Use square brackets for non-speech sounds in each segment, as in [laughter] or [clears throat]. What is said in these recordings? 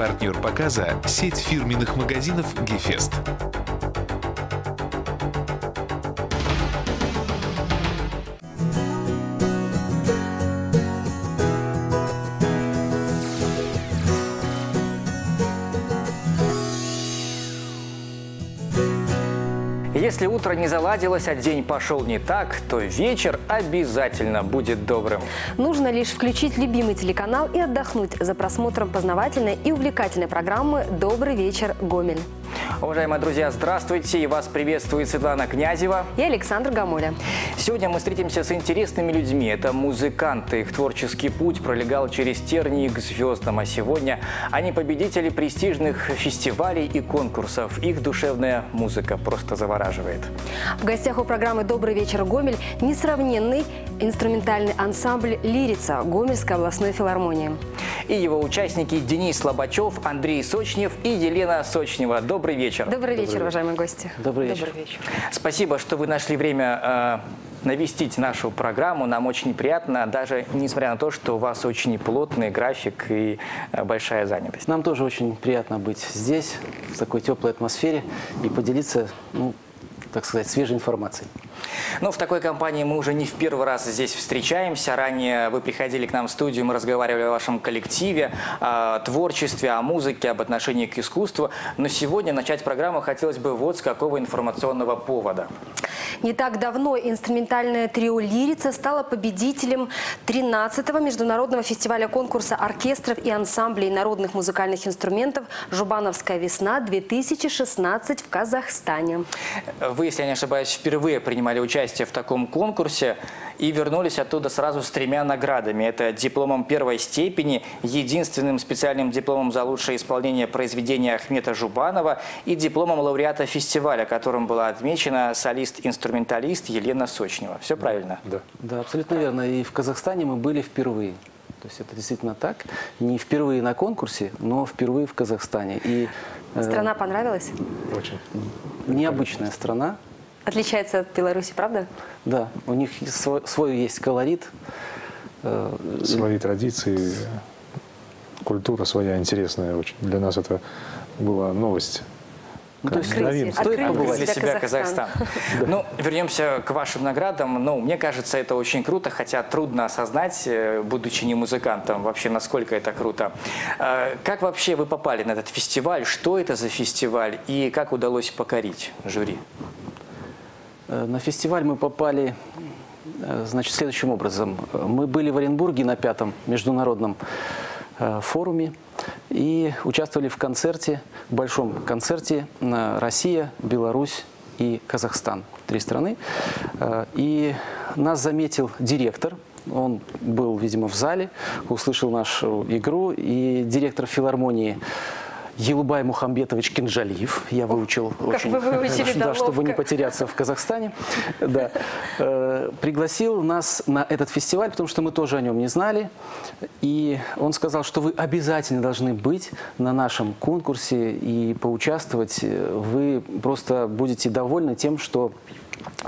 Партнер показа – сеть фирменных магазинов «Гефест». Если утро не заладилось, а день пошел не так, то вечер обязательно будет добрым. Нужно лишь включить любимый телеканал и отдохнуть за просмотром познавательной и увлекательной программы «Добрый вечер, Гомель». Уважаемые друзья, здравствуйте! И вас приветствует Светлана Князева. И Александр Гамоля. Сегодня мы встретимся с интересными людьми. Это музыканты. Их творческий путь пролегал через тернии к звездам. А сегодня они победители престижных фестивалей и конкурсов. Их душевная музыка просто завораживает. В гостях у программы «Добрый вечер, Гомель» несравненный инструментальный ансамбль «Лирица» Гомельской областной филармонии. И его участники Денис Слобачев, Андрей Сочнев и Елена Сочнева. Добрый вечер. Добрый вечер, уважаемые гости. Добрый вечер. Добрый вечер. Спасибо, что вы нашли время э, навестить нашу программу. Нам очень приятно, даже несмотря на то, что у вас очень плотный график и э, большая занятость. Нам тоже очень приятно быть здесь, в такой теплой атмосфере и поделиться, ну, так сказать, свежей информацией. Ну, в такой компании мы уже не в первый раз здесь встречаемся. Ранее вы приходили к нам в студию, мы разговаривали о вашем коллективе, о творчестве, о музыке, об отношении к искусству. Но сегодня начать программу хотелось бы вот с какого информационного повода. Не так давно инструментальное трио «Лирица» стало победителем 13-го международного фестиваля конкурса оркестров и ансамблей народных музыкальных инструментов «Жубановская весна-2016» в Казахстане. Вы, если я не ошибаюсь, впервые принимали участие в таком конкурсе и вернулись оттуда сразу с тремя наградами. Это дипломом первой степени, единственным специальным дипломом за лучшее исполнение произведения Ахмета Жубанова и дипломом лауреата фестиваля, которым была отмечена солист-инструменталист Елена Сочнева. Все правильно? Да. Да, абсолютно верно. И в Казахстане мы были впервые. То есть это действительно так. Не впервые на конкурсе, но впервые в Казахстане. И э, Страна понравилась? Очень. необычная страна. Отличается от Беларуси, правда? Да, у них свой, свой есть колорит. Э, Свои традиции, культура своя интересная очень. Для нас это была новость. ну, то есть Открытие. новинка. стоит побывать. для себя себя Казахстан. [laughs] Казахстан. Ну, вернемся к вашим наградам. Ну, мне кажется, это очень круто, хотя трудно осознать, э, будучи не музыкантом, вообще, насколько это круто. Э, Как вообще вы попали на этот фестиваль? Что это за фестиваль? И как удалось покорить жюри? Э, На фестиваль мы попали э, значит, следующим образом. Мы были в Оренбурге на пятом международном э, форуме и участвовали в концерте, в большом концерте «Россия, Беларусь и Казахстан». Три страны. И нас заметил директор, он был, видимо, в зале, услышал нашу игру, и директор филармонии Елубай Мухамбетович Кинжалиев, я выучил очень, вы выучили, да, чтобы не потеряться в Казахстане, да, э, пригласил нас на этот фестиваль, потому что мы тоже о нем не знали. И он сказал, что вы обязательно должны быть на нашем конкурсе и поучаствовать. Вы просто будете довольны тем, что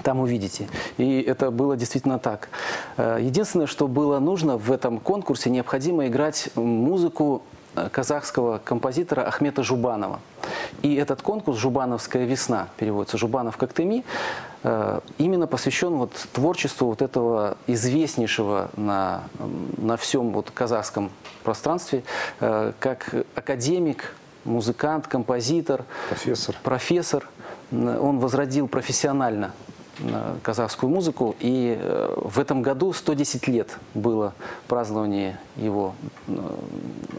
там увидите. И это было действительно так. Э, Единственное, что было нужно в этом конкурсе, необходимо играть музыку казахского композитора Ахмета Жубанова. И этот конкурс «Жубановская весна» переводится «Жубанов как Теми», э, именно посвящен вот творчеству вот этого известнейшего на, на всем вот казахском пространстве, э, как академик, музыкант, композитор, Профессор. профессор. Он возродил профессионально э, казахскую музыку. И э, в этом году 110 лет было празднование его э,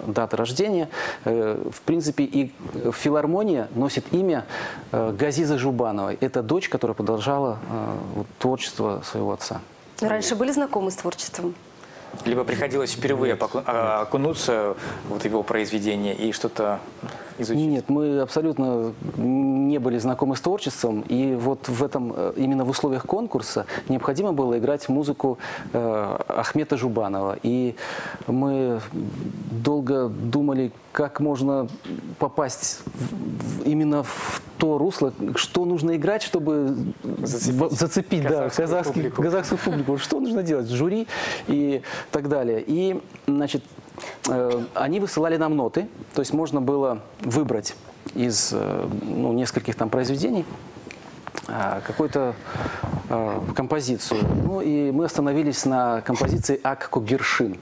даты рождения. Э, В принципе, и филармония носит имя Газиза Жубановой. Это дочь, которая продолжала вот творчество своего отца. Раньше были знакомы с творчеством? Либо приходилось впервые а, окунуться вот в его произведение и что-то изучить? Нет, мы абсолютно не были знакомы с творчеством, и вот в этом, э, именно в условиях конкурса необходимо было играть музыку э, Ахмета Жубанова. И мы долго думали, как можно попасть в- в- именно в то русло, что нужно играть, чтобы Зацепить зацепить да, казахскую публику. казахскую публику. Что нужно делать? Жюри и так далее. И, значит, они высылали нам ноты, то есть можно было выбрать из э, ну, нескольких там произведений а, какую-то а, композицию. Ну и мы остановились на композиции «Акко Гершин».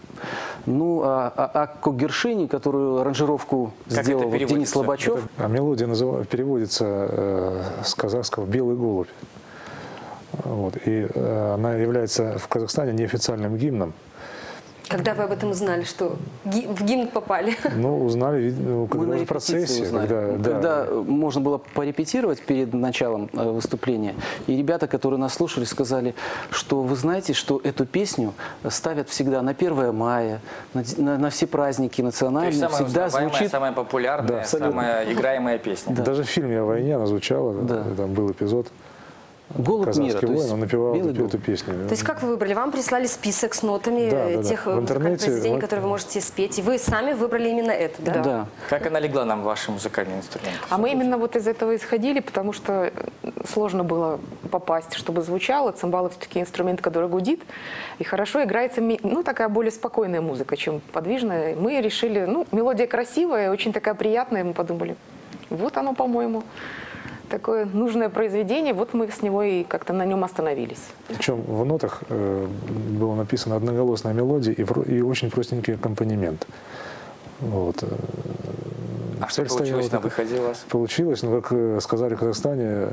Ну, а, а Акко Гершини, которую аранжировку Как сделал это вот Денис? Лобачев. А мелодия называ- переводится э, с казахского «белый голубь». Вот. И э, она является в Казахстане неофициальным гимном. Когда вы об этом узнали, что в гимн попали? Ну, узнали ну, когда Мы на в процессе, узнали. когда, да. Когда можно было порепетировать перед началом э, выступления, и ребята, которые нас слушали, сказали, что вы знаете, что эту песню ставят всегда на 1 мая, на, на- на все праздники То национальные, есть самая всегда звучит... самая популярная, Да, самая играемая песня. Даже в фильме о войне она звучала, Да. там был эпизод. Голубь мира. Казахский есть воин, он напевал белый эту, голубь. эту песню. То есть как вы выбрали? Вам прислали список с нотами Да, э, да, да. тех В э, интернете произведений, вот- которые вы можете спеть, и вы сами выбрали именно это, да? Да. Как она легла нам в ваши музыкальные инструменты? А мы именно вот из этого исходили, потому что сложно было попасть, чтобы звучало. Цимбалы все-таки инструмент, который гудит. И хорошо играется, ну, такая более спокойная музыка, чем подвижная. Мы решили, ну, мелодия красивая, очень такая приятная. Мы подумали, вот оно, по-моему, такое нужное произведение. Вот мы с него и как-то на нем остановились. Причем в нотах э, было написано одноголосная мелодия и, и очень простенький аккомпанемент. Вот. э, А что цель стояла получилось на такая. выходе у вас? Получилось, ну, как э, сказали в Казахстане,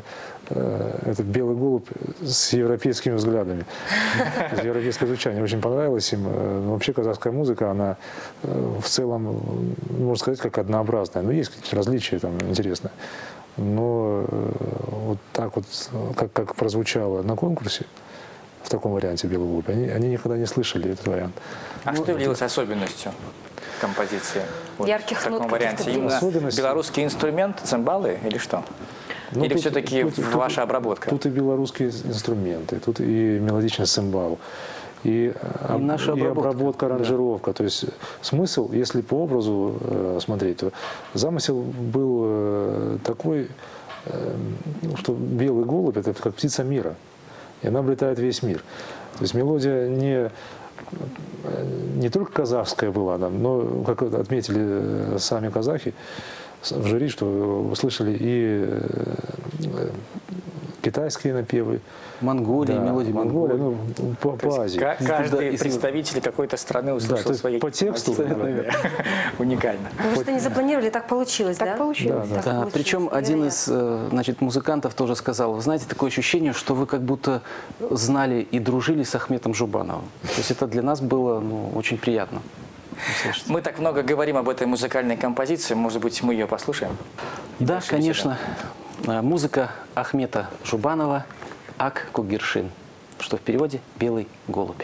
э, этот белый голубь с европейскими взглядами, [laughs] с европейское звучание. Очень понравилось им. Э, ну, Вообще казахская музыка, она в целом, можно сказать, как однообразная. Но есть какие-то различия там интересные. Но э, вот так вот, как, как прозвучало на конкурсе, в таком варианте «Белый голубь», они, они никогда не слышали этот вариант. А что явилось особенностью композиции? Ярких в таком нот варианте. Именно белорусский инструмент, цимбалы или что? Ну, или все-таки ваша обработка? Тут и белорусские инструменты, тут и мелодичный цимбал, и, э, об- наша и обработка. обработка, аранжировка. То есть смысл, если по образу э, смотреть, то замысел был э, такой, э, ну, что белый голубь – это как птица мира, и она облетает весь мир. То есть мелодия не не только казахская была, да, но, как отметили э, сами казахи в жюри, что услышали и э, китайские напевы, Монголия, да, мелодии Монголия, Монголии. ну, по, То по Азии. ка- каждый из- представитель какой-то страны услышал есть свои по тексту, мотивы. [laughs] Уникально. Вы что-то не запланировали, так получилось, Так да? получилось. Да, Так Да, получилось, причем один из э, значит, музыкантов тоже сказал, вы знаете, такое ощущение, что вы как будто знали и дружили с Ахметом Жубановым. То есть это для нас было ну, очень приятно. услышать. Мы так много говорим об этой музыкальной композиции, может быть, мы ее послушаем? Да, конечно. Э, Музыка Ахмета Жубанова «Ак Кугершин», что в переводе «Белый голубь».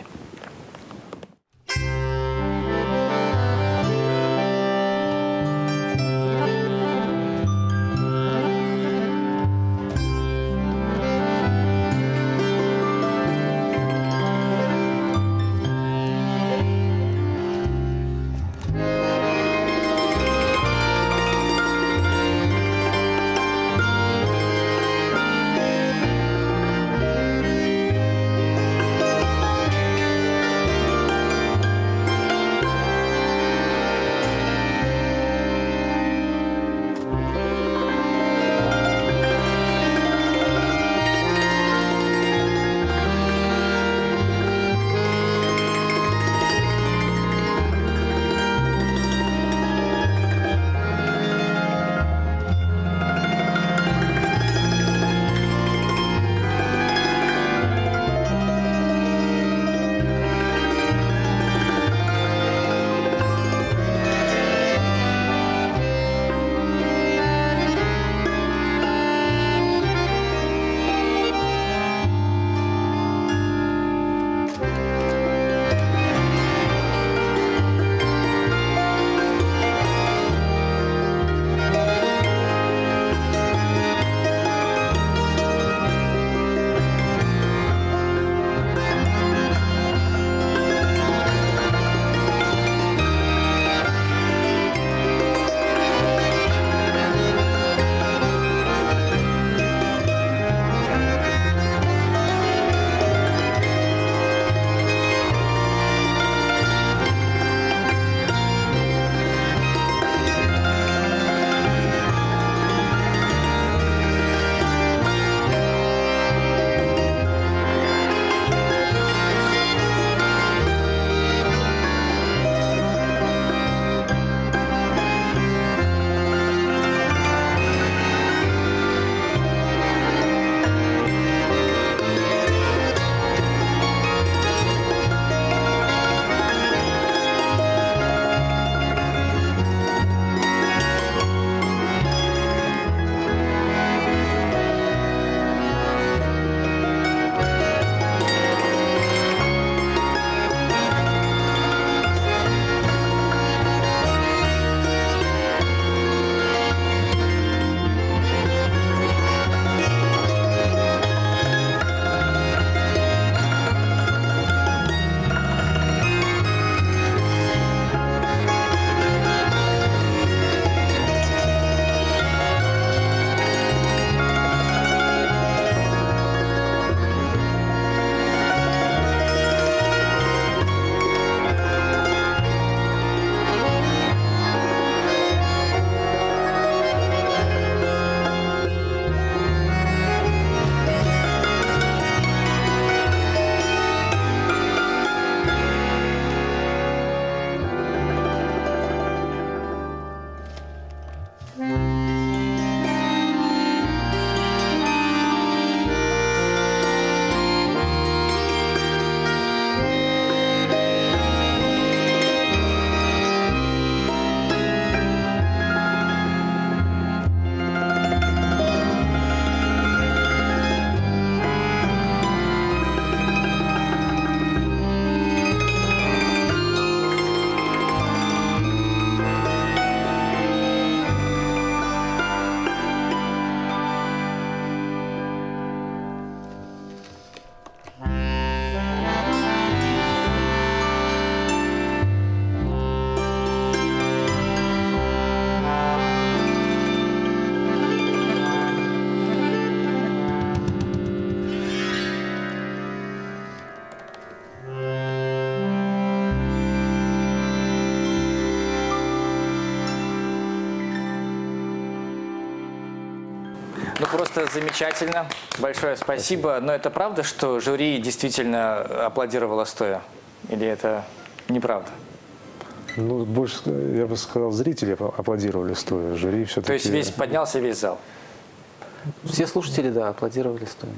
Просто замечательно. Большое спасибо. Но это правда, что жюри действительно аплодировало стоя? Или это неправда? Ну, больше, я бы сказал, зрители аплодировали стоя, жюри все-таки... То есть весь поднялся весь зал? Все слушатели, да, аплодировали стоя.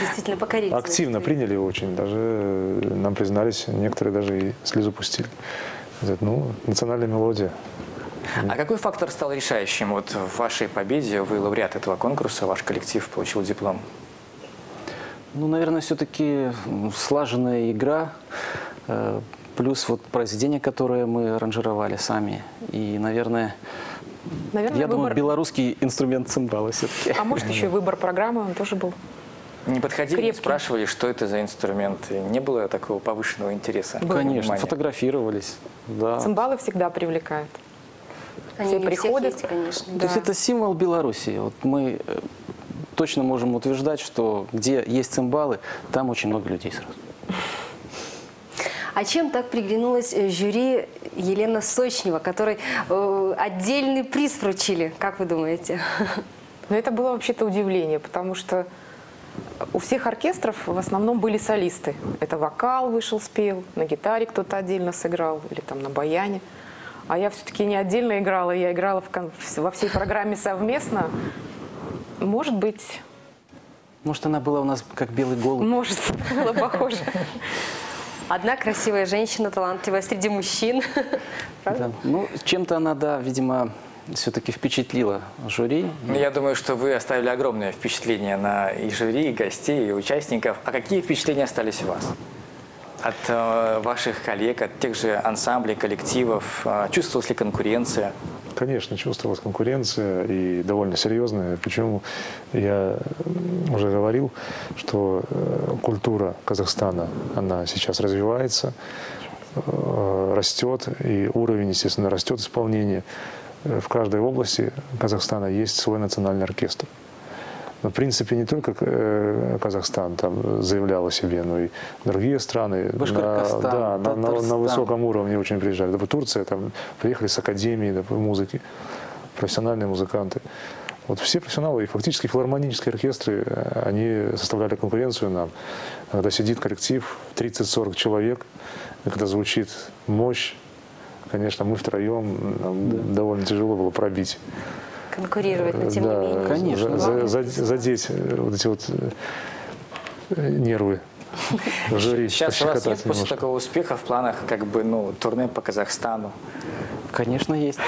Действительно покорили. Активно приняли очень, даже э, нам признались, некоторые даже и слезу пустили. Ну, национальная мелодия. А какой фактор стал решающим вот в вашей победе? Вы лауреат этого конкурса, ваш коллектив получил диплом. Ну, наверное, все-таки слаженная игра, э, плюс вот произведения, которые мы аранжировали сами. И, наверное, Наверное, я выбор... думаю, белорусский инструмент цимбала все-таки. А может, еще и выбор программы, он тоже был. Не подходили, не Крепкий. спрашивали, что это за инструмент? И Не было такого повышенного интереса? Конечно, внимания? фотографировались. Да. Цимбалы всегда привлекают. Они Все приходят. есть, конечно. То есть Да. это символ Беларуси. Вот мы э, точно можем утверждать, что где есть цимбалы, там очень много людей сразу. А чем так приглянулась э, жюри Елена Сочнева, которой э, отдельный приз вручили, как вы думаете? Но это было вообще-то удивление, потому что у всех оркестров в основном были солисты. Это вокал вышел, спел, на гитаре кто-то отдельно сыграл или там на баяне. А я все-таки не отдельно играла, я играла в во всей программе совместно. Может быть, Может, она была у нас как белый голубь. может, [laughs] было похоже. Одна красивая женщина, талантливая среди мужчин. Да. Ну, чем-то она, да, видимо, все-таки впечатлила жюри. Ну, Я думаю, что вы оставили огромное впечатление на и жюри, и гостей, и участников. А какие впечатления остались у вас? От э, ваших коллег, от тех же ансамблей, коллективов? Э, чувствовалась ли конкуренция? Конечно, чувствовалась конкуренция и довольно серьезная. Почему я уже говорил, что э, культура Казахстана, она сейчас развивается, растет, и уровень, естественно, растет исполнение. Э, В каждой области Казахстана есть свой национальный оркестр. Но, в принципе, не только э, Казахстан там заявлял о себе, но и другие страны на, да, на, на- на высоком уровне очень приезжали. Допустим, Турция, там приехали с академии допустим, музыки, профессиональные музыканты. Вот все профессионалы, и фактически филармонические оркестры, э, они составляли конкуренцию нам. Когда сидит коллектив, 30-40 человек, и когда звучит мощь, конечно, мы втроем, нам довольно тяжело было пробить. Конкурировать, но тем Да, не менее. Конечно, за- за- задеть э, вот эти вот э, нервы [laughs] жюри. Сейчас у вас нет пощекотать после немножко. такого успеха в планах как бы, ну, турне по Казахстану? Конечно, есть.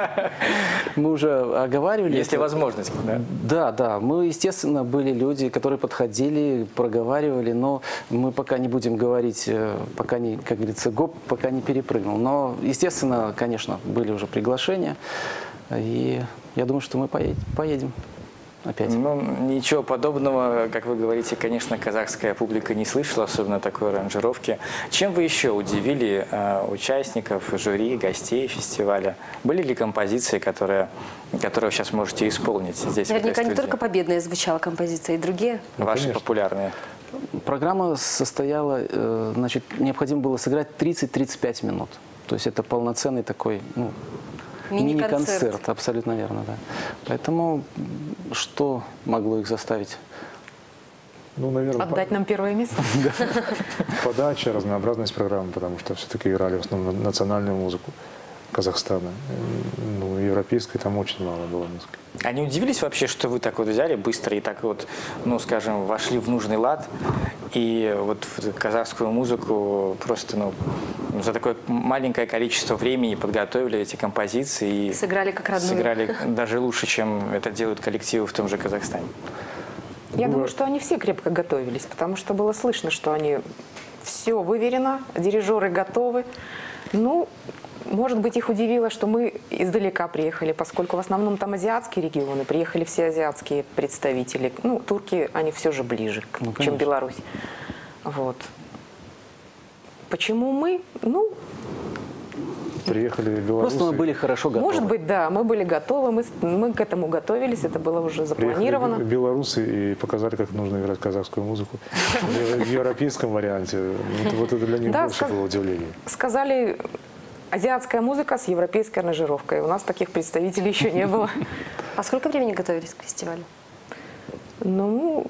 [laughs] Мы уже оговаривали. Если это. возможность, да? Да, да. Мы, естественно, были люди, которые подходили, проговаривали, но мы пока не будем говорить, э, пока не, как говорится, гоп, пока не перепрыгнул. Но, естественно, конечно, были уже приглашения. И я думаю, что мы поедем, опять. Ну, ничего подобного, как вы говорите, конечно, казахская публика не слышала, особенно такой аранжировки. Чем вы еще удивили э, участников, жюри, гостей фестиваля? Были ли композиции, которые, которые вы сейчас можете исполнить здесь, Наверняка не только победная звучала композиция, и другие. Ваши конечно. популярные. Программа состояла, э, значит, необходимо было сыграть 30-35 минут. То есть это полноценный такой, ну, Мини-концерт. мини-концерт, абсолютно верно, да. Поэтому что могло их заставить? Ну, наверное, Отдать нам первое место. [laughs] подача, разнообразность программы, потому что все-таки играли в основном национальную музыку Казахстана. Ну европейской там очень мало было музыки. Они удивились вообще, что вы так вот взяли быстро и так вот, ну, скажем, вошли в нужный лад и вот в казахскую музыку просто, ну, за такое маленькое количество времени подготовили эти композиции и Сыграли как родную. сыграли даже лучше, чем это делают коллективы в том же Казахстане. Я думаю, что они все крепко готовились, потому что было слышно, что они все выверено, дирижеры готовы. Ну, может быть, их удивило, что мы издалека приехали, поскольку в основном там азиатские регионы, приехали все азиатские представители. Ну, турки, они все же ближе, Ну, чем. Беларусь. Вот. Почему мы? Ну, Приехали белорусы. Просто мы были хорошо готовы. может быть, да, мы были готовы, мы, мы к этому готовились, это было уже Приехали запланировано. бе- белорусы и показали, как нужно играть казахскую музыку [laughs] в европейском варианте. Вот- это для них больше было удивление. Сказали, азиатская музыка с европейской аранжировкой. У нас таких представителей еще не было. [laughs] А сколько времени готовились к фестивалю? Ну,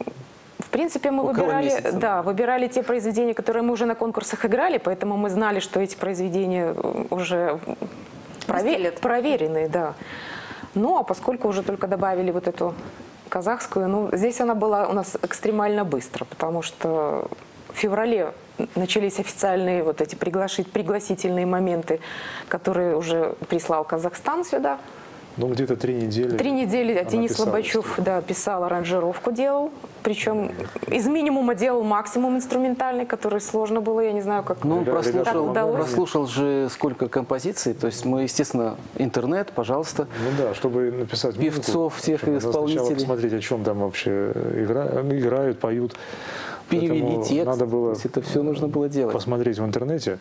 в принципе, мы Около выбирали, месяца. да, выбирали те произведения, которые мы уже на конкурсах играли, поэтому мы знали, что эти произведения э, уже прове- Выстрелят. проверенные, да. Ну, а поскольку уже только добавили вот эту казахскую, ну, здесь она была у нас экстремально быстро, потому что в феврале начались официальные вот эти приглашить, пригласительные моменты, которые уже прислал Казахстан сюда. Ну, где-то три недели. Три недели она Денис писала, Лобачев да, писал аранжировку, делал. Причем из минимума делал максимум инструментальный, который сложно было, я не знаю, как... Ну, он прослушал, Так прослушал же сколько композиций. То есть мы, естественно, интернет, пожалуйста. Ну да, чтобы написать Певцов, музыку, всех сначала исполнителей. посмотреть, о чем там вообще игра- играют, поют. Перевели текст. Надо То было есть это все нужно было делать. посмотреть в интернете,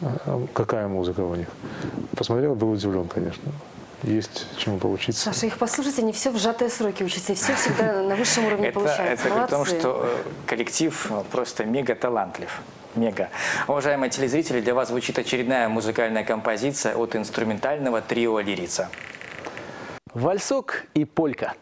а, какая музыка у них. Посмотрел, был удивлен, конечно. Есть чему поучиться. Саша, их послушайте, они все в сжатые сроки учатся, и все всегда на высшем уровне Это, получается. это при том, Молодцы. что э, коллектив э, просто мега талантлив. Мега. Уважаемые телезрители, для вас звучит очередная музыкальная композиция от инструментального трио «Лирица». Вальсок и полька.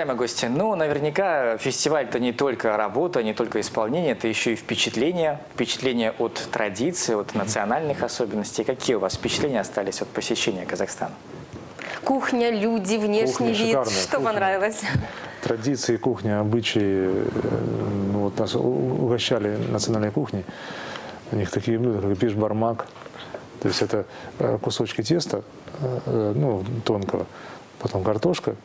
Уважаемые гости, ну, наверняка фестиваль – это не только работа, не только исполнение, это еще и впечатления. Впечатления от традиции, от национальных особенностей. Какие у вас впечатления остались от посещения Казахстана? Кухня, люди, внешний Кухня вид. шикарная, Что кухня. понравилось? Традиции, кухня, обычаи. э, ну, Вот нас угощали национальной кухней. У них такие блюда, как пиш-бармак. То есть это э, кусочки теста, э, ну, тонкого, потом картошка,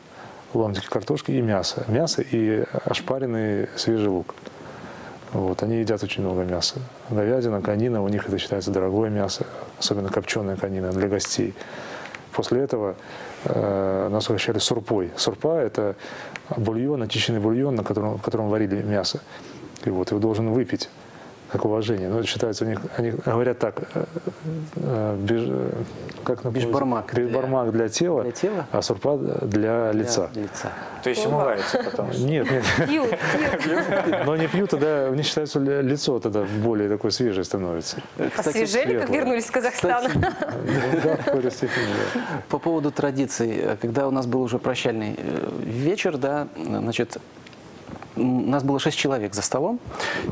ломтики картошки и мясо. Мясо и ошпаренный свежий лук. Вот, они едят очень много мяса. Говядина, конина, у них это считается дорогое мясо, особенно копченая конина для гостей. После этого э, нас угощали сурпой. Сурпа – это бульон, очищенный бульон, на котором, в котором варили мясо. И вот его должен выпить как уважение. Но это считается у них, они говорят так, э, э, биж- э, как на Бишбармак для- для тела, для тела? а сурпа для лица. Для лица. То есть умываются потом? Нет, нет. Пьют, пьют. Но они пьют, тогда, мне считается, ли- лицо тогда более такое свежее становится. Освежели, как светлое. вернулись в Казахстан. Ну Да, в какой-то степени, да. По поводу традиций, когда у нас был уже прощальный вечер, да, значит, нас было шесть человек за столом,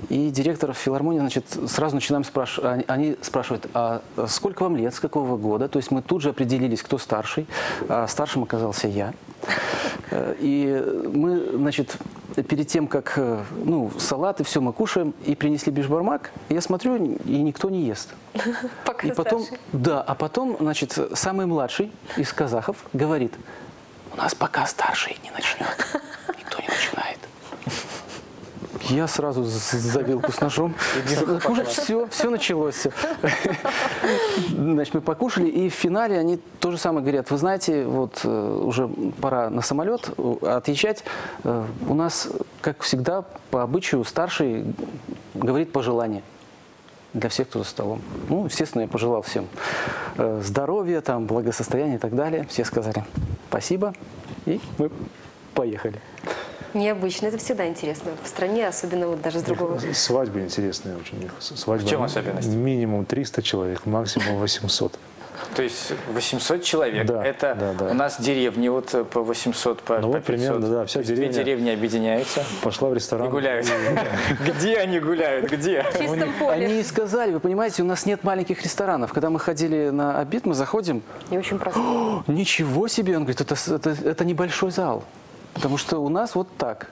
и директор филармонии, значит, сразу начинаем спрашивать, они, спрашивают, а сколько вам лет, с какого года? То есть мы тут же определились, кто старший, а старшим оказался я. Э, И мы, значит, перед тем, как, э, ну, салат и все мы кушаем, и принесли бишбармак, я смотрю, и никто не ест. [laughs] Пока И потом, старший. да, а потом, значит, самый младший из казахов говорит, у нас пока старший не начнет. Я сразу за вилку с ножом. Уже все, все началось. Значит, мы покушали, и в финале они то же самое говорят. Вы знаете, вот э, уже пора на самолет э, отъезжать. Э, У нас, как всегда, по обычаю, старший говорит пожелание для всех, кто за столом. Ну, естественно, я пожелал всем здоровья, там, благосостояния и так далее. Все сказали спасибо, и мы поехали. Необычно. Это всегда интересно. В стране, особенно вот даже с другого. Свадьбы интересные очень. у них. Свадьба В чем особенность? Минимум 300 человек, максимум 800. То есть 800 человек. Да, это да, да. у нас деревни вот э, по 800, по, Ну по вот примерно, 500. да, вся деревня. Две деревни объединяются Пошла в и ресторан. гуляют. [laughs] Где они гуляют? Где? В чистом поле. Они и сказали, вы понимаете, у нас нет маленьких ресторанов. Когда мы ходили на обед, мы заходим, И очень просто. [gasps] ничего себе, он говорит, это небольшой зал. Потому что у нас вот так.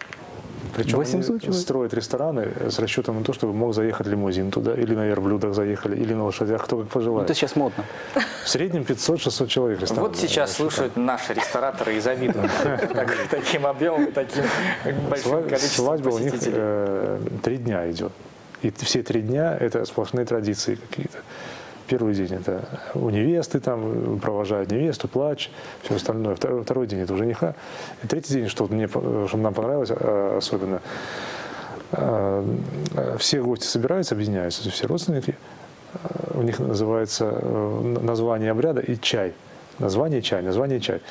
Причем 800 они человек. строят рестораны с расчетом на то, чтобы мог заехать лимузин туда, или на верблюдах заехали, или на лошадях, кто как Это пожелает. сейчас модно. В среднем 500-600 человек ресторан. Вот сейчас слушают наши рестораторы и завидуют так- таким объемом и таким большим количеством Свадьба у них э, три дня идет. И все три дня это сплошные традиции какие-то. Первый день это у невесты там провожают невесту, плач, все остальное. Второй, второй день это у жениха. И третий день, что вот мне, что нам понравилось э, особенно, э, все гости собираются, объединяются, все родственники. Э, У них называется э, название обряда и чай. Название чай, название чай.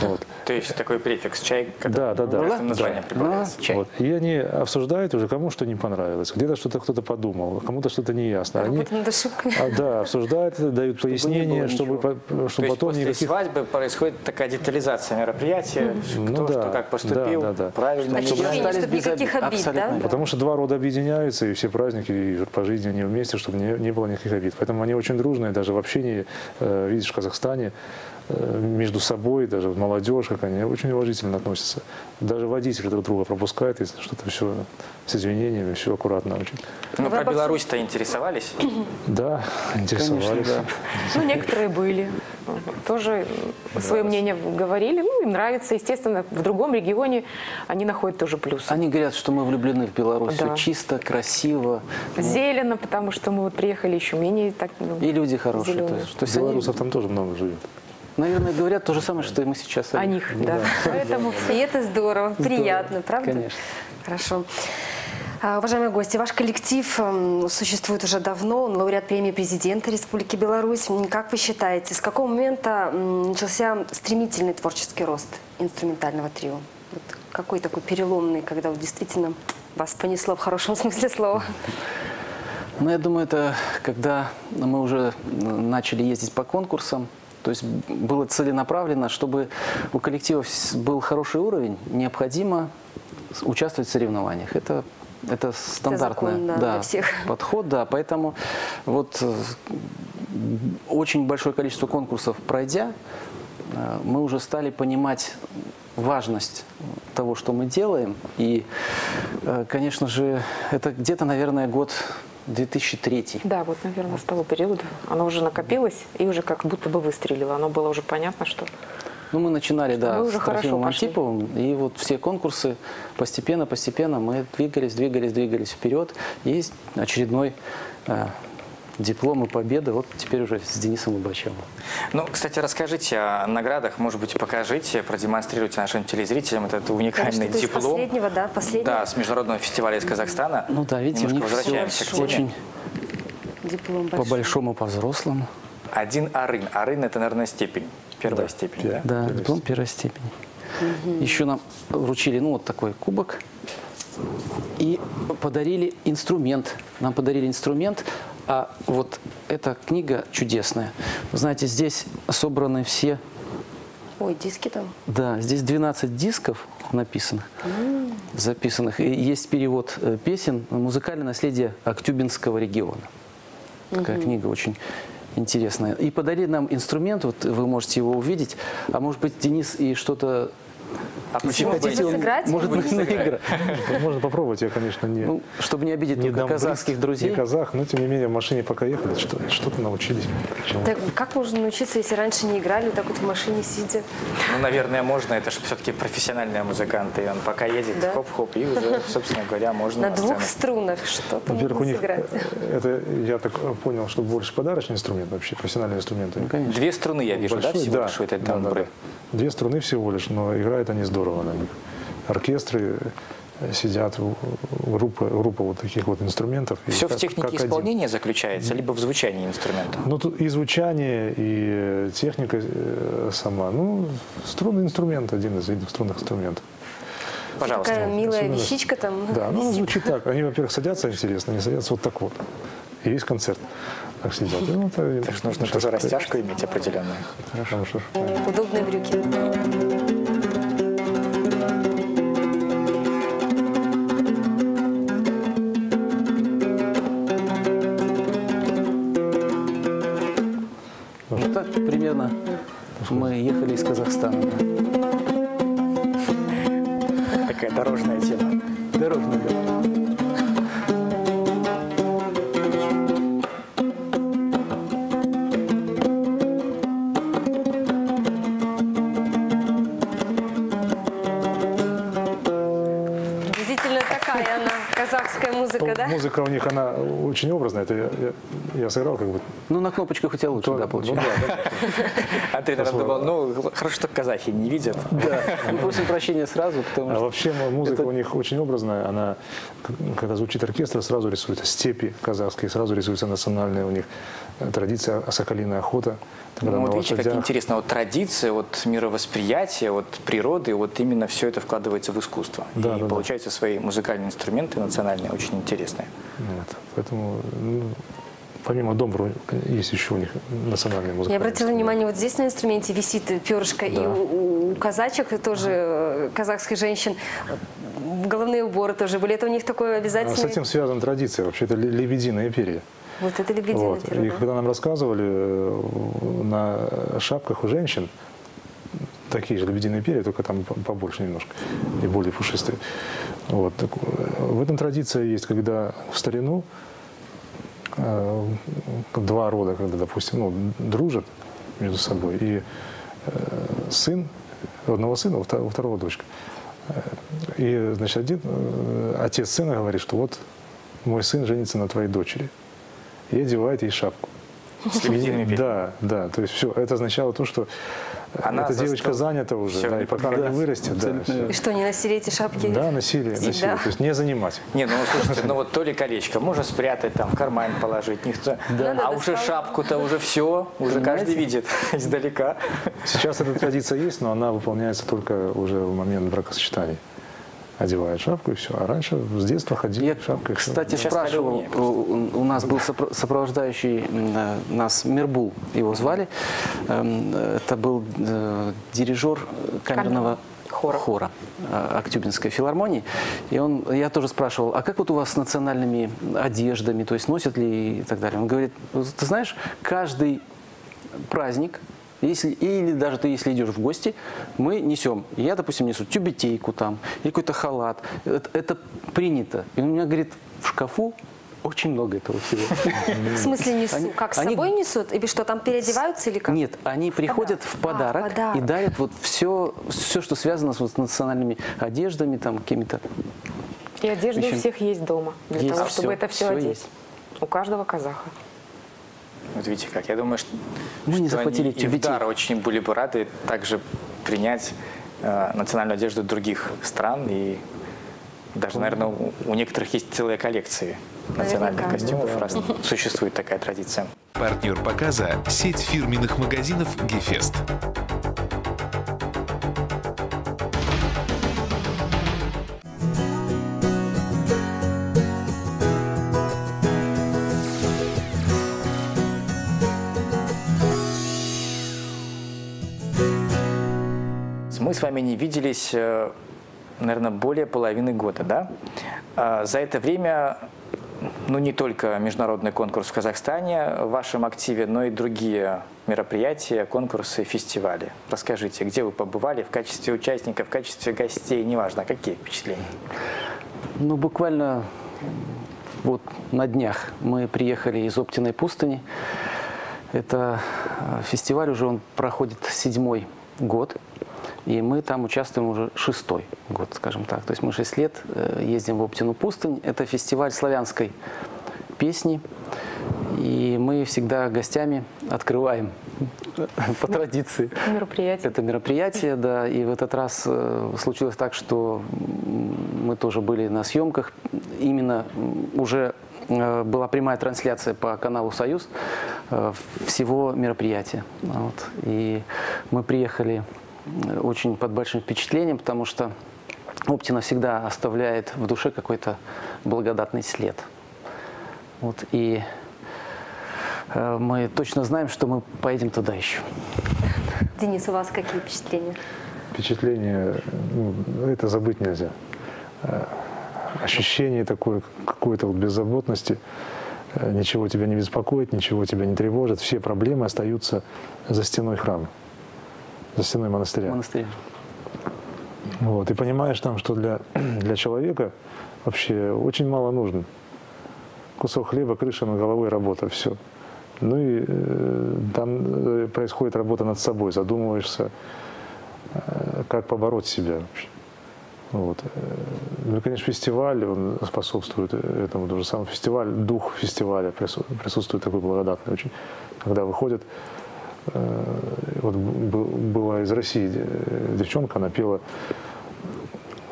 Вот. То есть такой префикс чай, Да, да, да. название Да. прибавляется. Чай. Вот. И они обсуждают уже, кому что не понравилось. Где-то что-то кто-то подумал, кому-то что-то не ясно. Они, а, да, обсуждают, дают не пояснения, чтобы, чтобы есть потом после никаких... свадьбы происходит такая детализация мероприятия, Ну кто да, что как поступил, да, да, да. правильно. Неправильно. остались чтобы без никаких обид. обид, Абсолютно да? Потому что два рода объединяются, и все праздники и по жизни они вместе, чтобы не, не было никаких обид. Поэтому они очень дружные, даже в общении, э, видишь, в Казахстане, между собой, даже молодежь, как они очень уважительно относятся. Даже водитель друг друга пропускает, если что-то все с извинениями, все аккуратно очень. Ну, про Беларусь-то интересовались? [coughs] Да, интересовались. да. [laughs] Ну, некоторые были. Тоже свое мнение говорили. Ну, им нравится. Естественно, в другом регионе они находят тоже плюсы. Они говорят, что мы влюблены в Беларусь. Да. Все чисто, красиво. Зелено, потому что мы вот приехали еще менее так. ну, И люди хорошие. То есть, то есть они, Белорусов там тоже много живет. Наверное, говорят то же самое, что и мы сейчас. О них, да. Поэтому И это здорово, приятно, правда? Конечно. Хорошо. А, Уважаемые гости, ваш коллектив существует уже давно, он лауреат премии президента Республики Беларусь. Как вы считаете, с какого момента начался стремительный творческий рост инструментального трио? Вот какой такой переломный, когда вот действительно вас понесло в хорошем [laughs] смысле слова? Ну, я думаю, это когда мы уже начали ездить по конкурсам, То есть было целенаправленно, чтобы у коллективов с- был хороший уровень, необходимо участвовать в соревнованиях. Это, это стандартный закон, да, для всех. подход, да. Поэтому вот э, очень большое количество конкурсов пройдя, э, мы уже стали понимать важность того, что мы делаем. И, э, конечно же, это где-то, наверное, год 2003. Да, вот, наверное, с того периода оно уже накопилось и уже как будто бы выстрелило. Оно было уже понятно, что Ну, мы начинали, да, уже с Трофимом. Антиповым, и вот все конкурсы постепенно, постепенно мы двигались, двигались, двигались вперед. Есть очередной э, диплом и победа, вот теперь уже с Денисом Лобачевым. Ну, кстати, расскажите о наградах, может быть, покажите, продемонстрируйте нашим телезрителям этот уникальный Конечно, это из диплом. последнего, да, последнего. Да, с международного фестиваля из Казахстана. Ну да, видите, у Немножко них все возвращаемся к теме. очень Диплом по большому, по взрослому. Один арын. Арын – это, наверное, степень. Первая степень, да? Да, первой диплом первой степени. Еще нам вручили, ну, вот такой кубок. И подарили инструмент. Нам подарили инструмент. А вот эта книга чудесная. Вы знаете, здесь собраны все Ой, диски там. Да, здесь 12 дисков написанных, записанных. И есть перевод э, песен «Музыкальное наследие Актюбинского региона». Такая книга очень интересная. И подарили нам инструмент, вот вы можете его увидеть. А может быть, Денис и что-то... А почему бы хотите, он сыграть? может быть наиграть. Можно попробовать, я, конечно, не, Ну, чтобы не обидеть не только казахских друзей. Не казах, но тем не менее в машине пока ехали, что, что-то научились. чему-то. Так как можно научиться, если раньше не играли, так вот в машине сидя? Ну, наверное, можно. Это же все-таки профессиональные музыканты. И он пока едет, Да. хоп-хоп, и уже, собственно говоря, можно На на двух сцену. струнах что-то Во-первых, у них сыграть. э, это, я так понял, что больше подарочный инструмент вообще, профессиональные инструменты. Ну, конечно. Две струны я вижу, да, Большой, всего лишь у этой да, да, дамбры? да. Две струны всего лишь, но играют они здорово на них. Оркестры э, сидят, группа, группа вот таких вот инструментов. Все в как- технике как один. исполнения заключается, либо в звучании инструмента? Ну, тут и звучание, и э, техника э, сама. Ну, струнный инструмент, один из видов струнных инструментов. Пожалуйста. Такая милая Особенно- вещичка там. Да, ну, звучит так. Они, во-первых, садятся интересно, они садятся вот так вот. И весь концерт так сидят. И вот, э, Так что нужно тоже это- растяжку иметь определенную. Хорошо. Удобные брюки. Примерно мы ехали из Казахстана. Такая дорожная тема. Дорожный, я- сыграл как бы... Ну, на кнопочках у тебя лучше, да, ну, получилось. да, да. [laughs] Андрей, наверное, думал, ну, хорошо, что казахи не видят. Да, мы [laughs] просим прощения сразу, потому А что... вообще музыка у них очень образная. Она, когда звучит оркестр, сразу рисуются степи казахские, сразу рисуется национальная у них э, традиция а- соколиная охота. Ну, вот видите, как интересно, вот традиция, вот мировосприятие, вот природы, вот именно все это вкладывается в искусство. Да, и да, да. получаются свои музыкальные инструменты национальные, очень интересные. Вот. Поэтому, ну, помимо домбру, есть еще у них национальные музыки. Я обратила внимание, вот здесь на инструменте висит перышко, и у, у казачек тоже, э, казахских женщин, головные уборы тоже были. Это у них такое С обязательное... этим связана традиция. Вообще это ле- лебединое перья. Вот это лебединое Вот. перо, И да. когда нам рассказывали, э, на шапках у женщин такие же лебединые перья, только там по- побольше немножко и более пушистые. Вот. Так, э, в этом традиция есть, когда в старину два рода, когда, допустим, ну, дружат между собой, и э, сын, одного сына, у вто- у второго дочка. Э, И, значит, один, э, отец сына говорит, что вот мой сын женится на твоей дочери. И одевает ей шапку. С лебедиными перьями. Да, да. То есть все, это означало то, что Она эта девочка стол. занята уже, Всё, да, и пока она не вырастет, да. И что, не носили эти шапки? Да, носили, Всегда. носили. То есть не занимать. Не, ну слушайте, ну вот то ли колечко, можно спрятать там, в карман положить, никто. Надо А уже шапку-то уже все, уже каждый видит издалека. Сейчас эта традиция есть, но она выполняется только уже в момент бракосочетания. Одевает шапку и все. А раньше с детства ходили Я, шапкой. кстати, стали спрашивал, у, у нас был сопро- сопровождающий э, нас Мирбул, его звали. Эм, Это был э, дирижер камерного Хора. хора э, Актюбинской филармонии. И он, я тоже спрашивал, а как вот у вас с национальными одеждами, то есть носят ли и так далее? Он говорит, ты знаешь, каждый праздник, если, или даже ты, если идешь в гости, мы несем, я, допустим, несу тюбетейку там, или какой-то халат. Это, это принято. И он у меня говорит, в шкафу очень много этого всего. В смысле несу? Они- как, с они- собой несут? Или что, там переодеваются или как? Нет, они приходят в А, в подарок, подарок. и дарят вот все, все, что связано с вот национальными одеждами, там, какими-то. И одежда Еще- у всех есть дома, для Есть. того, А, чтобы всё, это все всё одеть. есть. У каждого казаха. Вот видите как, я думаю, что, Мы не что захватили они и в тюбетей. дар очень были бы рады также принять э, национальную одежду других стран. И даже, наверное, у, у некоторых есть целые коллекции национальных Наверняка. костюмов, раз существует такая традиция. Партнер показа – сеть фирменных магазинов «Гефест». С вами не виделись, э, наверное, более половины года, да? А За это время, ну, не только международный конкурс в Казахстане в вашем активе, но и другие мероприятия, конкурсы, фестивали. Расскажите, где вы побывали в качестве участника, в качестве гостей, неважно, какие впечатления? Ну, буквально вот на днях мы приехали из Оптиной пустыни. Это э, фестиваль уже он проходит седьмой год. И мы там участвуем уже шестой год, скажем так. То есть мы шесть лет э, ездим в Оптину пустынь. Это фестиваль славянской песни. И мы всегда гостями открываем [laughs] по традиции Мероприятие. это мероприятие, да, и в этот раз э, случилось так, что мы тоже были на съемках. Именно уже э, была прямая трансляция по каналу «Союз» всего мероприятия. Вот. И мы приехали очень под большим впечатлением, потому что Оптина всегда оставляет в душе какой-то благодатный след. Вот, и э, мы точно знаем, что мы поедем туда еще. Денис, у вас какие впечатления? Впечатление, ну, это забыть нельзя. Э, Ощущение такое, какой-то вот беззаботности. Э, Ничего тебя не беспокоит, ничего тебя не тревожит. Все проблемы остаются за стеной храма, за стеной монастыря. Монастырь. Вот, и понимаешь там, что для, [clears throat] для человека вообще очень мало нужно. Кусок хлеба, крыша над головой, работа, все. Ну и э, там э, происходит работа над собой, задумываешься, э, как побороть себя вообще. Вот. э, Ну и, конечно, фестиваль, он способствует этому. Тоже самый фестиваль, дух фестиваля прису- присутствует такой благодатный очень. Когда выходят, э, вот б- была из России э, девчонка, она пела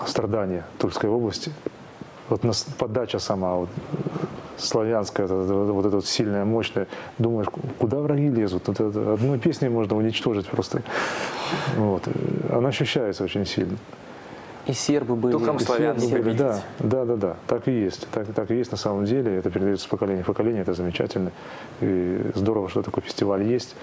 «Страдания» Тульской области. Вот нас- подача сама, вот, славянская, вот, вот эта вот сильная, мощная. Думаешь, куда враги лезут? Вот это одной песней можно уничтожить просто. Вот. Она ощущается очень сильно. И сербы были. Духом и славян сербы были. Да, да, да, да, так и есть. Так, так и есть на самом деле. Это передается с поколения в поколение, это замечательно. И здорово, что такой фестиваль есть.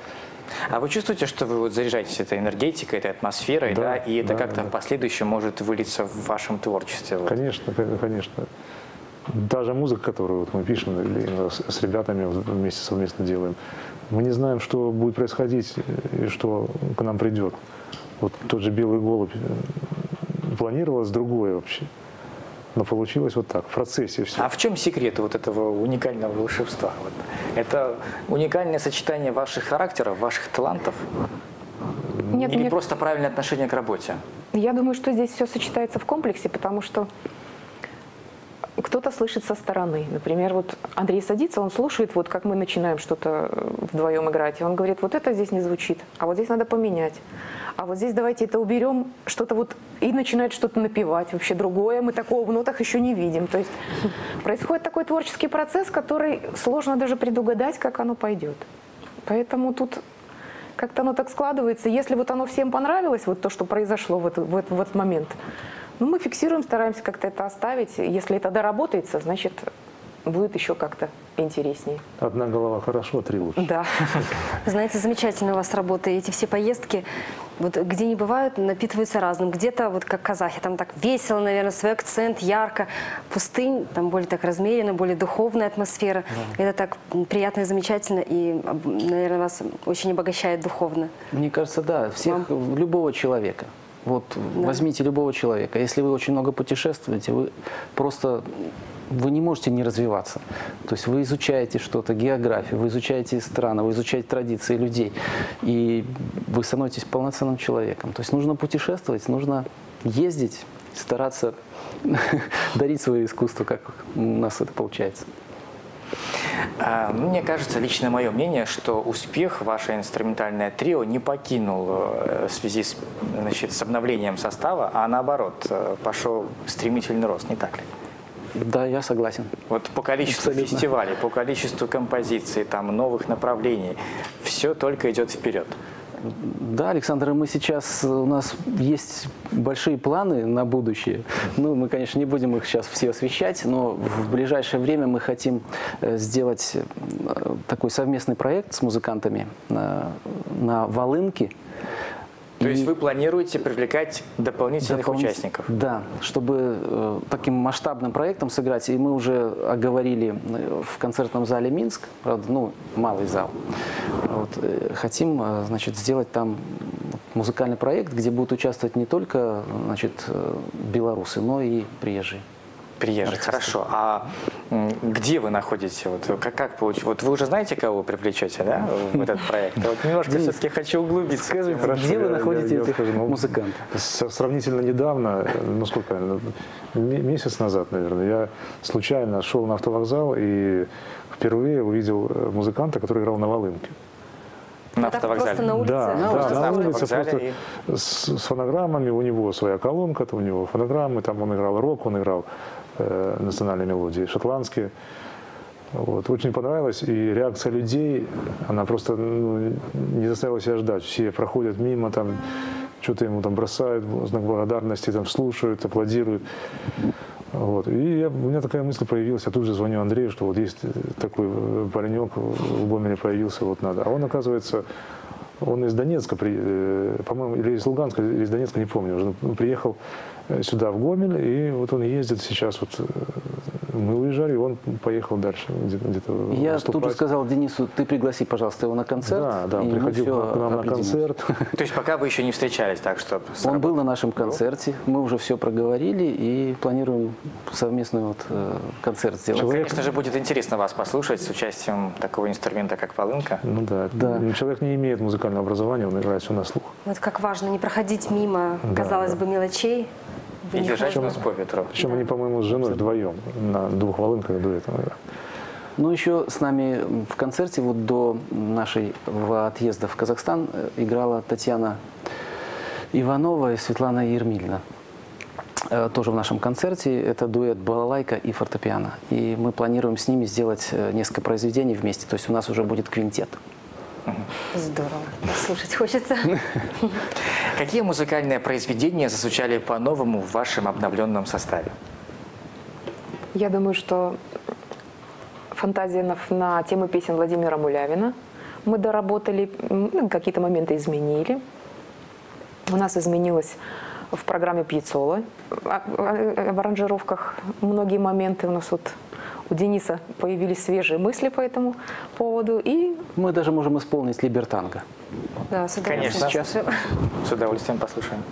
А вы чувствуете, что вы вот заряжаетесь этой энергетикой, этой атмосферой, да, Да, и это да, как-то да. в последующем может вылиться в вашем творчестве? вот? Конечно, кон- конечно. Та же музыка, которую вот мы пишем или с, с ребятами вместе совместно делаем, мы не знаем, что будет происходить и что к нам придет. Вот тот же «Белый голубь» э, планировалось другое вообще. Но получилось вот так, в процессе все. А в чем секрет вот этого уникального волшебства? Вот это уникальное сочетание ваших характеров, ваших талантов? Нет, Или мне просто правильное отношение к работе? Я думаю, что здесь все сочетается в комплексе, потому что кто-то слышит со стороны. Например, вот Андрей садится, он слушает, вот как мы начинаем что-то э, вдвоем играть, и он говорит, вот это здесь не звучит, а вот здесь надо поменять. А вот здесь давайте это уберем, что-то вот, и начинает что-то напевать, вообще другое, мы такого в нотах еще не видим. То есть происходит такой творческий процесс, который сложно даже предугадать, как оно пойдет. Поэтому тут как-то оно так складывается. Если вот оно всем понравилось, вот то, что произошло в, это- в этот- в этот момент, Ну, мы фиксируем, стараемся как-то это оставить. Если это доработается, значит, будет еще как-то интереснее. Одна голова хорошо, три лучше. Да. [laughs] Знаете, замечательно у вас работа. Эти все поездки, вот где не бывают, напитываются разным. Где-то, вот как казахи, там так весело, наверное, свой акцент, ярко. Пустынь, там более так размеренно, более духовная атмосфера. Это так приятно и замечательно, и, наверное, вас очень обогащает духовно. Мне кажется, да, всех, любого человека. Вот возьмите любого человека. Если вы очень много путешествуете, вы просто вы не можете не развиваться. То есть вы изучаете что-то, географию, вы изучаете страны, вы изучаете традиции людей, и вы становитесь полноценным человеком. То есть нужно путешествовать, нужно ездить, стараться [laughs] дарить свое искусство, как у нас это получается. А, ну, Мне кажется, лично мое мнение, что успех ваше инструментальное трио не покинул э, в связи с, значит, с обновлением состава, а наоборот, э, пошел стремительный рост, не так ли? Да, я согласен. Вот по количеству Абсолютно. фестивалей, по количеству композиций, там, новых направлений, все только идет вперед. Да, Александр, мы сейчас, э, у нас есть большие планы на будущее. Ну, мы, конечно, не будем их сейчас все освещать, но в ближайшее время мы хотим э, сделать э, такой совместный проект с музыкантами на, на Волынке. То есть вы планируете привлекать дополнительных Дополнит- участников? Да, чтобы э, таким масштабным проектом сыграть. И мы уже оговорили э, в концертном зале Минск, правда, ну, малый зал. Вот, э, хотим, э, значит, сделать там музыкальный проект, где будут участвовать не только, значит, э, белорусы, но и приезжие. Приезжих, хорошо. А где вы находите? Вот как, как получ- Вот вы уже знаете, кого вы привлечете, да, в этот [laughs] проект? Я Вот немножко все-таки хочу углубиться. Скажите, Хорошо, где вы я- я- находите я этих скажу, ну, музыкантов? Сравнительно недавно, ну сколько, ну, месяц назад, наверное, я случайно шел на автовокзал и впервые увидел э, музыканта, который играл на волынке. На автовокзале. просто на улице? Да, На да, улице, на улице просто с, с фонограммами, у него своя колонка, там у него фонограммы, там он играл рок, он играл э, национальные мелодии, шотландские. Вот. Очень понравилось, и реакция людей, она просто ну, не заставила себя ждать. Все проходят мимо, там что-то ему там бросают, знак благодарности, там слушают, аплодируют. Вот. И я, у меня такая мысль появилась, я тут же звоню Андрею, что вот есть такой паренек в Гомеле появился, вот надо. А он, оказывается, он из Донецка, э, по-моему, или из Луганска, или из Донецка, не помню, уже приехал сюда, в Гомель, и вот он ездит сейчас, вот э, мы уезжали, и он поехал дальше где-то, Я тут же выступать. сказал Денису, ты пригласи, пожалуйста, его на концерт. Да, да, приходил к нам на концерт. [laughs] То есть пока вы еще не встречались, так что... Он был на нашем концерте, мы уже все проговорили и планируем совместный вот, э, концерт сделать. Человек- Конечно же, будет интересно вас послушать с участием такого инструмента, как волынка. Ну да, Да. ну, человек не имеет музыкального образования, он играет все на слух. Вот как важно не проходить мимо, Да, казалось да. бы, мелочей. Вы И держать нос по ветру. Причем они, по-моему, с женой вдвоем на двух волынках дуэтом играют. Ну, еще с нами в концерте вот до нашего отъезда в Казахстан э, играла Татьяна Иванова и Светлана Ермильна. Э, Тоже в нашем концерте. Это дуэт балалайка и фортепиано. И мы планируем с ними сделать э, несколько произведений вместе. То есть у нас уже будет квинтет. Здорово. Слушать хочется. [laughs] Какие музыкальные произведения зазвучали по-новому в вашем обновленном составе? Я думаю, что фантазия на, на тему песен Владимира Мулявина мы доработали, ну, какие-то моменты изменили. У нас изменилось в программе Пьяцола а- а- в аранжировках многие моменты. У нас вот у Дениса появились свежие мысли по этому поводу. И Мы даже можем исполнить либертанго. Да, с удовольствием. Конечно. слушаю. С удовольствием послушаем.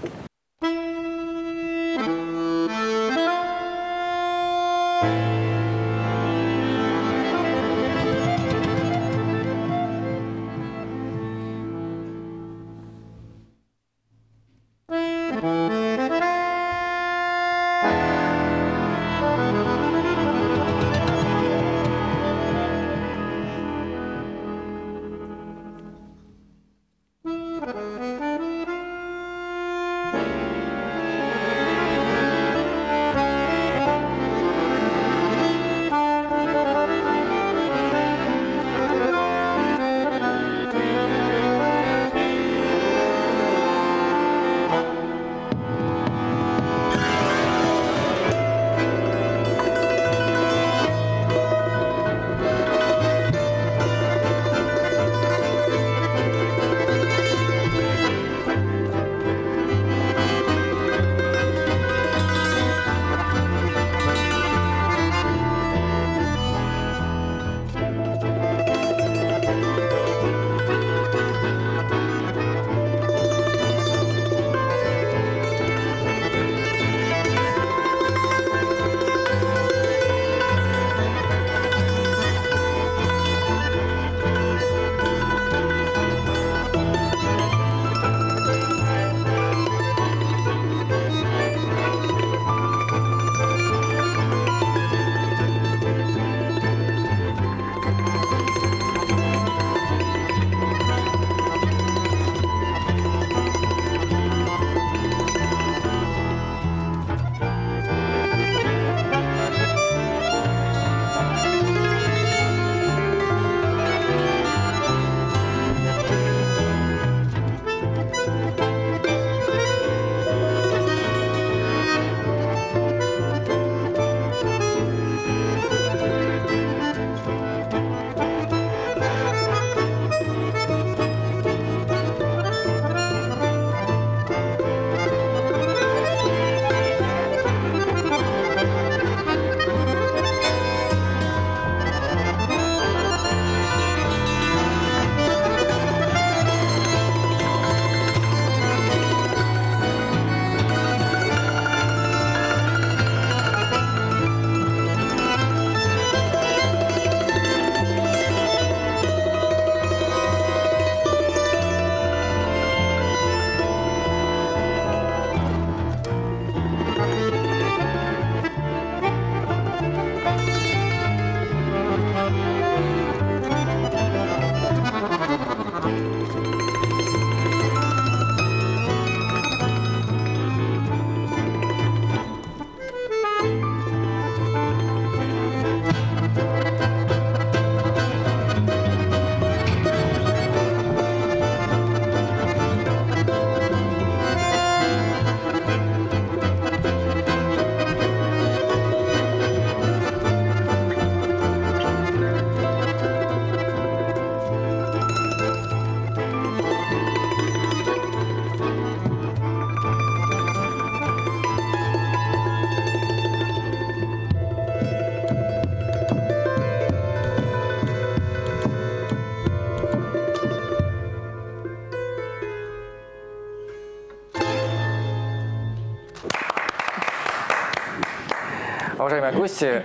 Гости,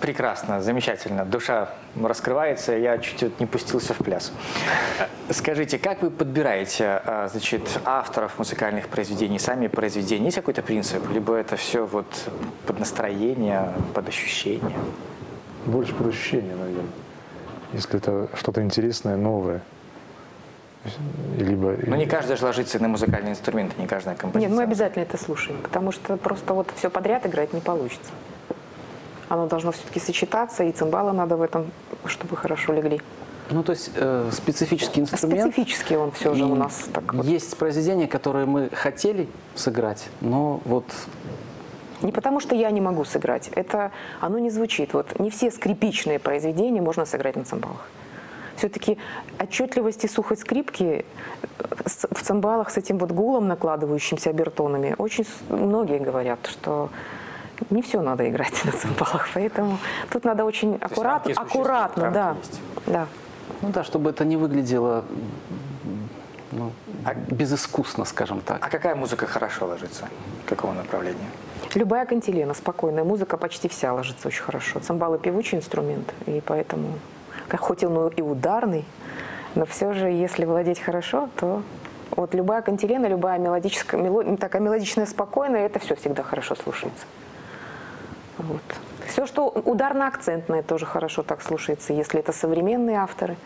прекрасно, замечательно. Душа раскрывается, я чуть вот не пустился в пляс. Скажите, как вы подбираете а, значит, авторов музыкальных произведений, сами произведения? Есть какой-то принцип? Либо это все вот под настроение, под ощущение? Больше по ощущению, наверное. Если это что-то интересное, новое. Либо... Но не каждый же ложится на музыкальные инструменты, не каждая композиция. Нет, мы обязательно это слушаем, потому что просто вот все подряд играть не получится. Оно должно все-таки сочетаться, и цимбалы надо в этом, чтобы хорошо легли. Ну, то есть э, специфический инструмент. Специфически он все же у нас так вот. Есть произведения, которые мы хотели сыграть, но вот Не потому, что я не могу сыграть. Это оно не звучит. Вот не все скрипичные произведения можно сыграть на цимбалах. Все-таки отчетливость и сухость скрипки с- в цимбалах с этим вот гулом, накладывающимся обертонами, очень многие говорят, что не все надо играть на цимбалах. Поэтому тут надо очень есть аккуратно, да. есть. да. Ну да, чтобы это не выглядело ну, А- безыскусно, скажем так. А какая музыка хорошо ложится? Какого направления? Любая кантилена, спокойная музыка почти вся ложится очень хорошо. Цимбалы певучий инструмент, и поэтому, как хоть он и ударный, но все же, если владеть хорошо, то вот любая кантилена, любая мелодическая, мело- такая мелодичная, спокойная, это все всегда хорошо слушается. Вот. Все, что ударно-акцентное, тоже хорошо так слушается, если это современные авторы.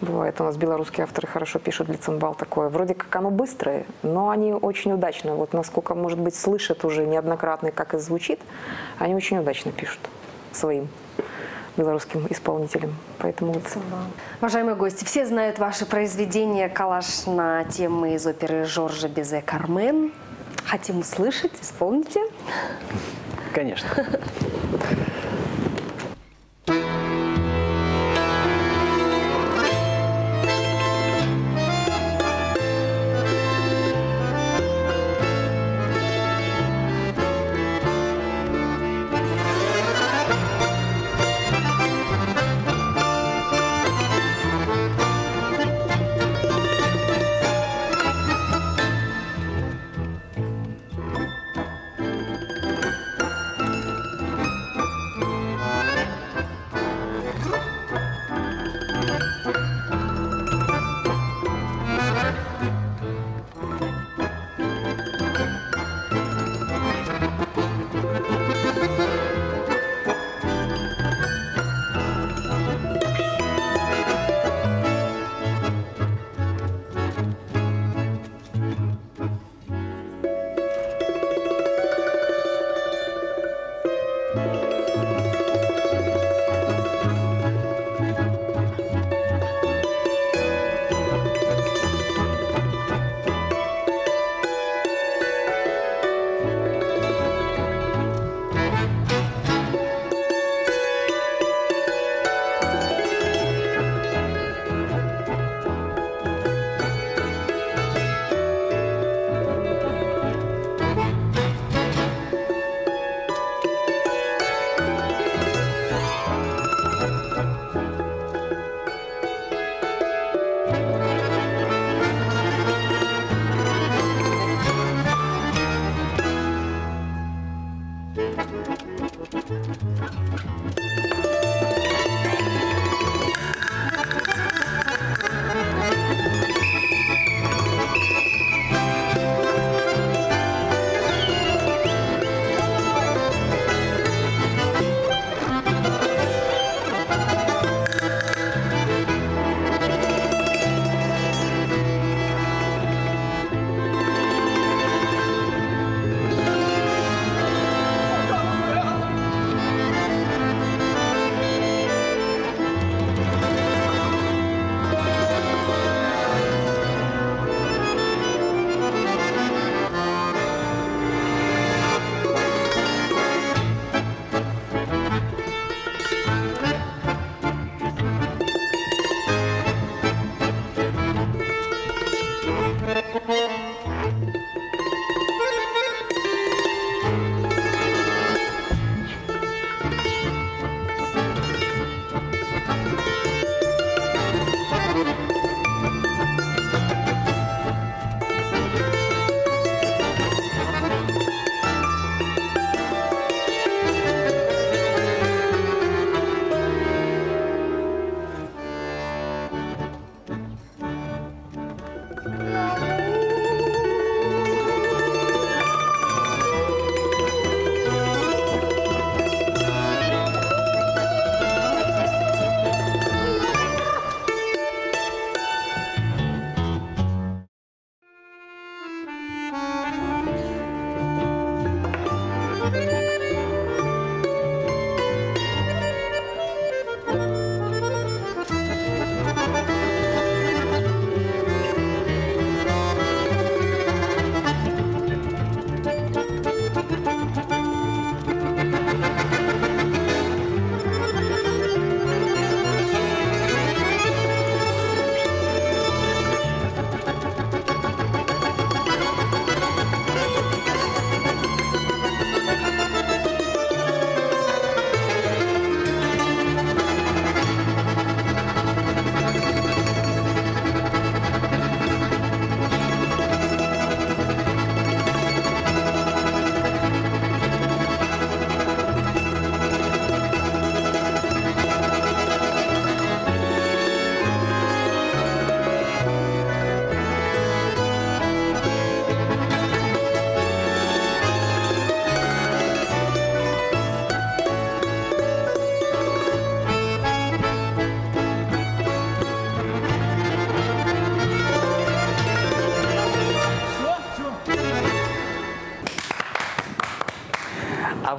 Бывает, у нас белорусские авторы хорошо пишут для цимбал такое. Вроде как оно быстрое, но они очень удачно. Вот насколько, может быть, слышат уже неоднократно, как это звучит, они очень удачно пишут своим белорусским исполнителям. Поэтому вот Уважаемые гости, все знают ваше произведение «Калаш» на темы из оперы Жоржа Безе «Кармен». Хотим услышать, исполните. Конечно.